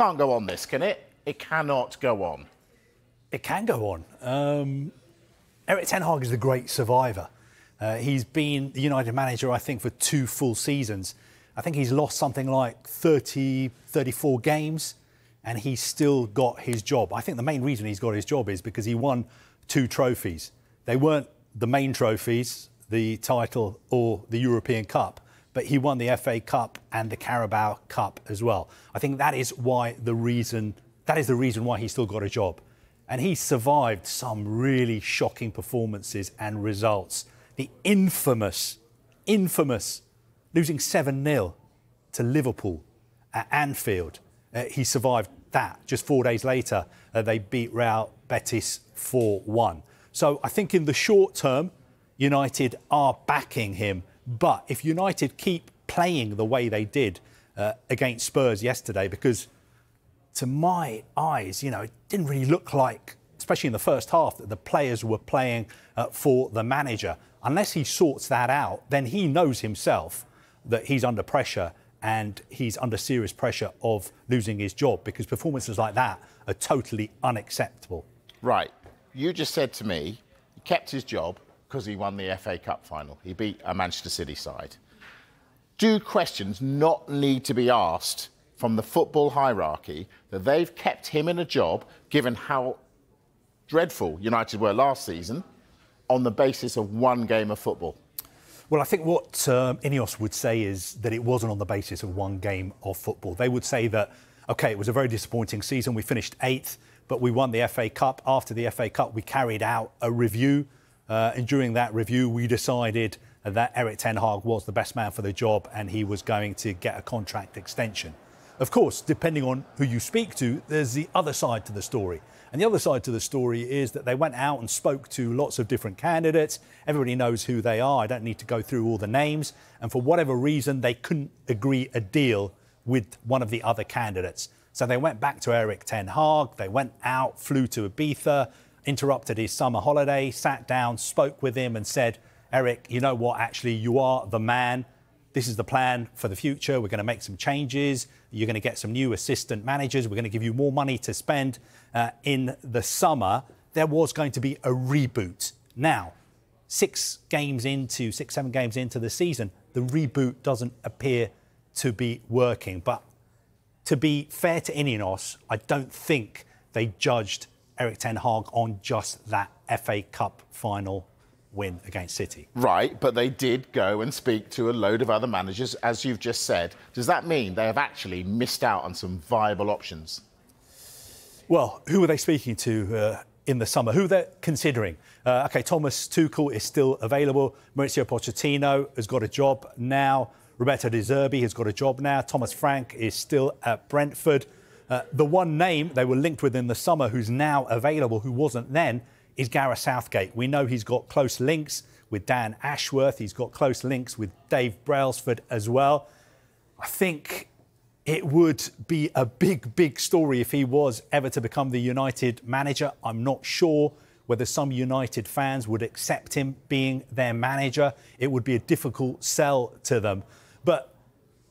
can't go on this, can it? It cannot go on. It can go on. Um, Erik Ten Hag is the great survivor. Uh, he's been the United manager, I think, for two full seasons. I think he's lost something like 30, 34 games, and he's still got his job. I think the main reason he's got his job is because he won two trophies. They weren't the main trophies, the title or the European Cup, but he won the FA Cup and the Carabao Cup as well. I think that is why the reason that is the reason why he still got a job. And he survived some really shocking performances and results. The infamous, infamous losing 7 0 to Liverpool at Anfield. Uh, he survived that. Just four days later, uh, they beat Real Betis 4 1. So I think in the short term, United are backing him. But if United keep playing the way they did uh, against Spurs yesterday, because to my eyes, you know, it didn't really look like, especially in the first half, that the players were playing uh, for the manager. Unless he sorts that out, then he knows himself that he's under pressure and he's under serious pressure of losing his job because performances like that are totally unacceptable. Right. You just said to me he kept his job because he won the FA Cup final. He beat a Manchester City side. Do questions not need to be asked from the football hierarchy that they've kept him in a job, given how dreadful United were last season, on the basis of one game of football? Well, I think what um, Ineos would say is that it wasn't on the basis of one game of football. They would say that, OK, it was a very disappointing season. We finished eighth, but we won the FA Cup. After the FA Cup, we carried out a review. Uh, and during that review, we decided that Erik Ten Hag was the best man for the job and he was going to get a contract extension. Of course, depending on who you speak to, there's the other side to the story. And the other side to the story is that they went out and spoke to lots of different candidates. Everybody knows who they are. I don't need to go through all the names. And for whatever reason, they couldn't agree a deal with one of the other candidates. So they went back to Erik Ten Hag. They went out, flew to Ibiza, interrupted his summer holiday, sat down, spoke with him, and said, Erik, you know what? Actually, you are the man this is the plan for the future. We're going to make some changes. You're going to get some new assistant managers. We're going to give you more money to spend uh, in the summer. There was going to be a reboot. Now, six games into, six, seven games into the season, the reboot doesn't appear to be working. But to be fair to Ineos, I don't think they judged Erik Ten Hag on just that FA Cup final win against City. Right, but they did go and speak to a load of other managers, as you've just said. Does that mean they have actually missed out on some viable options? Well, who were they speaking to uh, in the summer? Who they're considering? Uh, okay, Thomas Tuchel is still available. Mauricio Pochettino has got a job now. Roberto De Zerbi has got a job now. Thomas Frank is still at Brentford. Uh, the one name they were linked with in the summer who's now available, who wasn't then, is Gareth Southgate. We know he's got close links with Dan Ashworth. He's got close links with Dave Brailsford as well. I think it would be a big, big story if he was ever to become the United manager. I'm not sure whether some United fans would accept him being their manager. It would be a difficult sell to them. But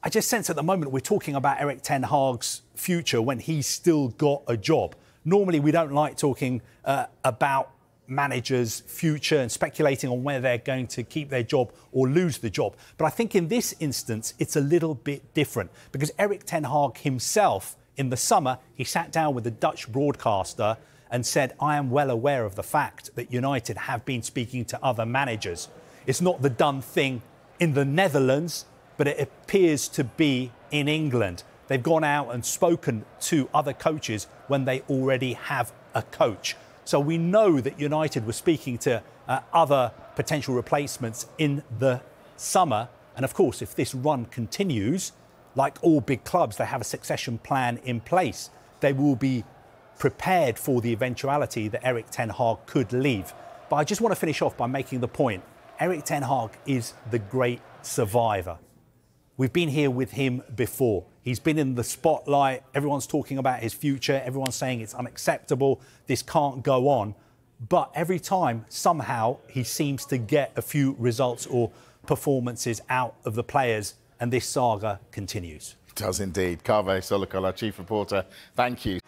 I just sense at the moment we're talking about Erik Ten Hag's future when he's still got a job. Normally, we don't like talking uh, about managers' future and speculating on where they're going to keep their job or lose the job. But I think in this instance, it's a little bit different because Erik Ten Hag himself, in the summer, he sat down with a Dutch broadcaster and said, I am well aware of the fact that United have been speaking to other managers. It's not the done thing in the Netherlands, but it appears to be in England. They've gone out and spoken to other coaches when they already have a coach. So we know that United were speaking to uh, other potential replacements in the summer. And of course, if this run continues, like all big clubs, they have a succession plan in place. They will be prepared for the eventuality that Erik Ten Hag could leave. But I just want to finish off by making the point Erik Ten Hag is the great survivor. We've been here with him before. He's been in the spotlight. Everyone's talking about his future. Everyone's saying it's unacceptable. This can't go on. But every time, somehow, he seems to get a few results or performances out of the players, and this saga continues. It does indeed. Kaveh our chief reporter, thank you.